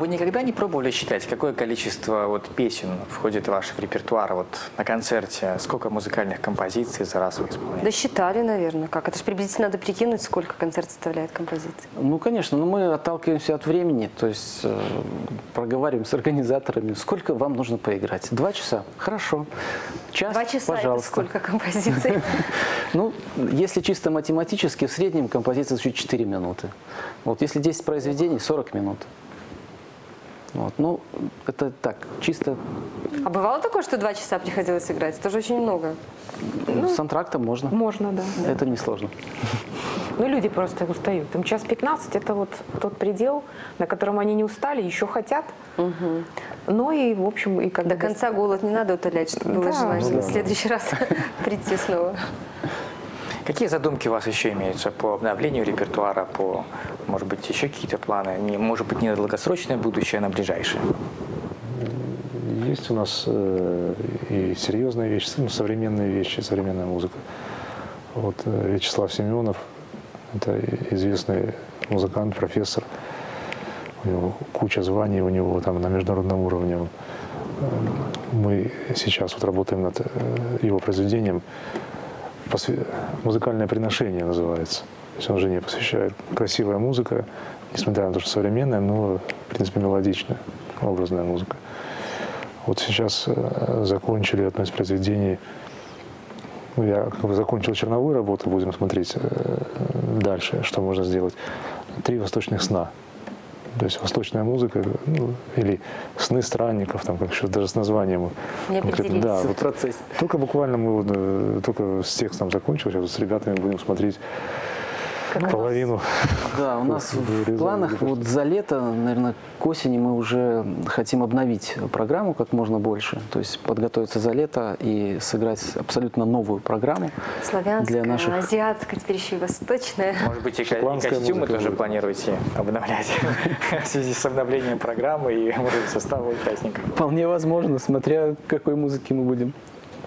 Вы никогда не пробовали считать, какое количество вот песен входит в ваш репертуар вот на концерте? Сколько музыкальных композиций за раз вы исполняете? Да считали, наверное, как. Это же приблизительно надо прикинуть, сколько концерт составляет композиций. Ну, конечно, но мы отталкиваемся от времени, то есть э, проговариваем с организаторами, сколько вам нужно поиграть. Два часа? Хорошо. Час? Два часа Пожалуйста. это сколько композиций? [laughs] Ну, если чисто математически, в среднем композиция звучит 4 минуты. Вот если 10 произведений, 40 минут. Вот. Ну, это так, чисто А бывало такое, что два часа приходилось играть? Это же очень много. ну, с антрактом можно. Можно, да. Это несложно. [laughs] Ну, люди просто устают. Им час 15 – это вот тот предел, на котором они не устали, еще хотят. Но и, в общем, и как До бы конца голод не надо утолять, чтобы было Да. желание Ну да. в следующий раз [laughs] прийти снова. [laughs] Какие задумки у вас еще имеются по обновлению репертуара, по, может быть, еще какие-то планы? Не, может быть, не на долгосрочное будущее, а на ближайшее? Есть у нас э, и серьезные вещи, ну, современные вещи, современная музыка. Вот э, Вячеслав Семенов, это известный музыкант, профессор. У него куча званий у него там на международном уровне. Э, Мы сейчас вот работаем над э, его произведением. Посвя- Музыкальное приношение называется. То есть он жене посвящает. Красивая музыка, несмотря на то, что современная, но, в принципе, мелодичная, образная музыка. Вот сейчас э, закончили одно из произведений. Ну, я как бы закончил черновую работу, будем смотреть э, дальше, что можно сделать. Три восточных сна. То есть восточная музыка, ну, или сны странников, там как еще даже с названием. Не конкретно. Да, вот В процессе. только буквально мы вот, э, только с текстом закончил, сейчас вот с ребятами будем смотреть половину. Да, у нас в планах вот за лето, наверное, к осени мы уже хотим обновить программу как можно больше. То есть подготовиться за лето и сыграть абсолютно новую программу. Славянская, Для наших- азиатская, теперь еще и восточная. Может быть, и, и Шотландская костюмы музыка тоже будет. планируете обновлять [laughs] в связи с обновлением программы и, может быть, состава участников? Вполне возможно, смотря какой музыке мы будем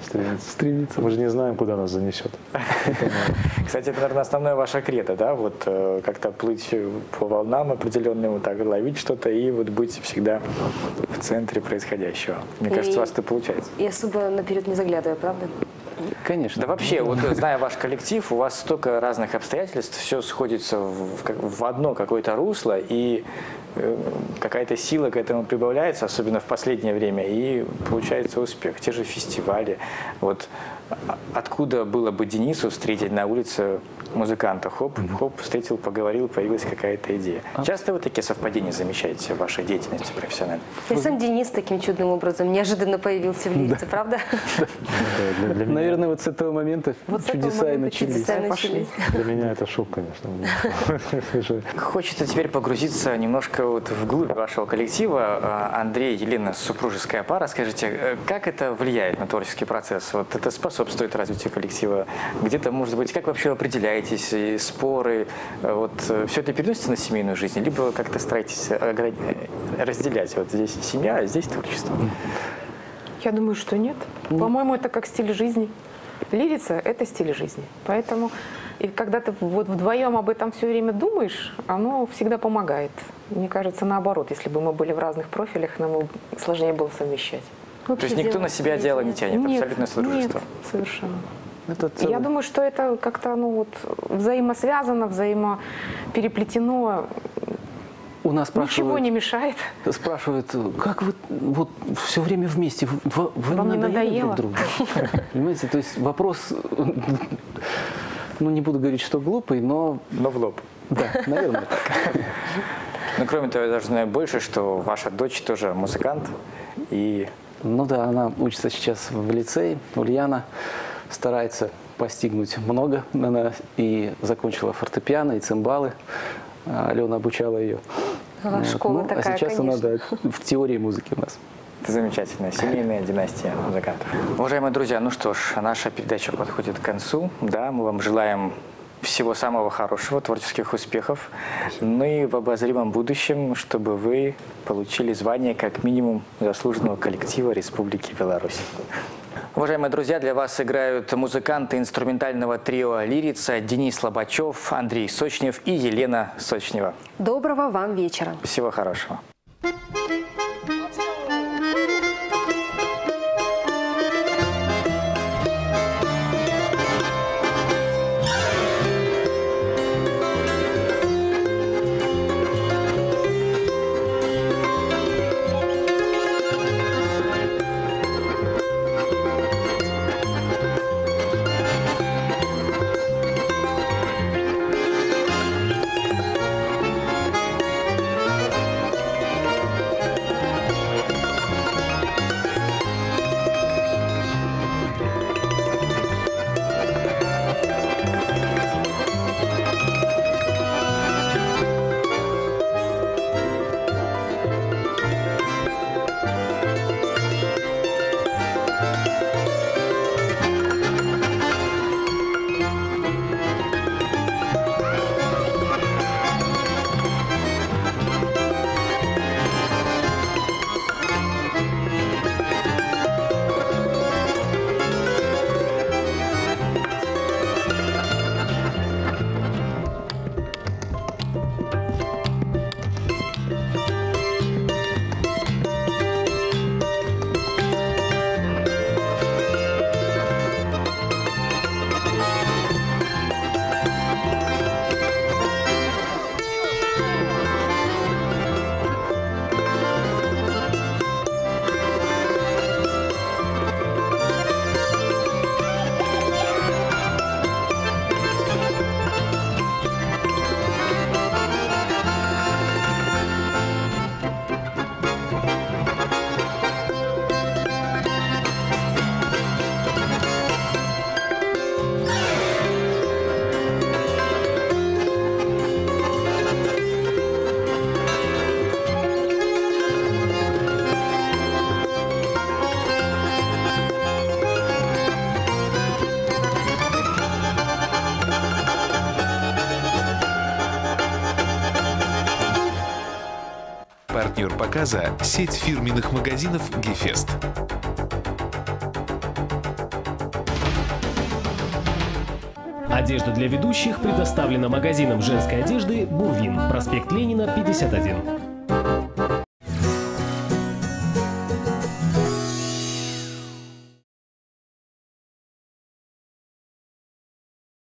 Стремиться. стремиться. Мы же не знаем, куда нас занесет. [laughs] Кстати, это, наверное, основное ваше кредо, да? Вот э, как-то плыть по волнам определенным, вот так ловить что-то и вот быть всегда в центре происходящего. Мне кажется, у вас это получается. И особо наперед не заглядывая, правда? Конечно. Да вообще, вот э, зная ваш коллектив, у вас столько разных обстоятельств, все сходится в, в одно какое-то русло, и э, какая-то сила к этому прибавляется, особенно в последнее время, и получается успех. Те же фестивали. Вот а- откуда было бы Денису встретить на улице музыканта? Хоп, хоп, встретил, поговорил, появилась какая-то идея. Часто вы такие совпадения замечаете в вашей деятельности профессиональной? И сам Денис таким чудным образом неожиданно появился в Лирице, правда? [laughs] Да, Наверное, вот с этого момента чудеса и начались. Для меня это шок, конечно. [laughs] Хочется теперь погрузиться немножко вот вглубь вашего коллектива. А, Андрей, Елена, супружеская пара. Скажите, э, как это влияет на творческий процесс? Вот это способствует развитию коллектива? Где-то, может быть, как вообще определяетесь, и споры? Э, Вот все это переносится на семейную жизнь? Либо как-то стараетесь э, разделять? Вот здесь семья, а здесь творчество. Я думаю, что нет. По-моему, это как стиль жизни. Лирица – это стиль жизни. Поэтому и когда ты вот вдвоем об этом все время думаешь, оно всегда помогает. Мне кажется, наоборот, если бы мы были в разных профилях, нам сложнее было совмещать. То есть никто на себя дело не тянет, Нет, абсолютно содружество. Нет, совершенно. Это целый- Я думаю, что это как-то ну, вот, взаимосвязано, взаимопереплетено. У нас Ничего спрашивают, не мешает. спрашивают, как вы вот все время вместе, вы, вы- Вам не надоели надоело? друг другу? Понимаете, то есть вопрос, ну не буду говорить, что глупый, но Но в лоб. да, наверное, так. Ну, кроме того, я даже знаю больше, что ваша дочь тоже музыкант. И Ну да, она учится сейчас в лицее, Ульяна старается постигнуть много. Она и закончила фортепиано, и цимбалы. А Алена обучала ее. А, школа а такая, сейчас конечно. она да, в теории музыки у нас. Это замечательная семейная династия музыкантов. Уважаемые друзья, ну что ж, наша передача подходит к концу. Да, мы вам желаем всего самого хорошего, творческих успехов. Ну и в обозримом будущем, чтобы вы получили звание как минимум заслуженного коллектива Республики Беларусь. Уважаемые друзья, для вас играют музыканты инструментального трио «Лирица» Денис Лобачев, Андрей Сочнев и Елена Сочнева. Доброго вам вечера. Всего хорошего. Партнер показа – сеть фирменных магазинов «Гефест». Одежда для ведущих предоставлена магазином женской одежды «Бурвин», проспект Ленина, 51.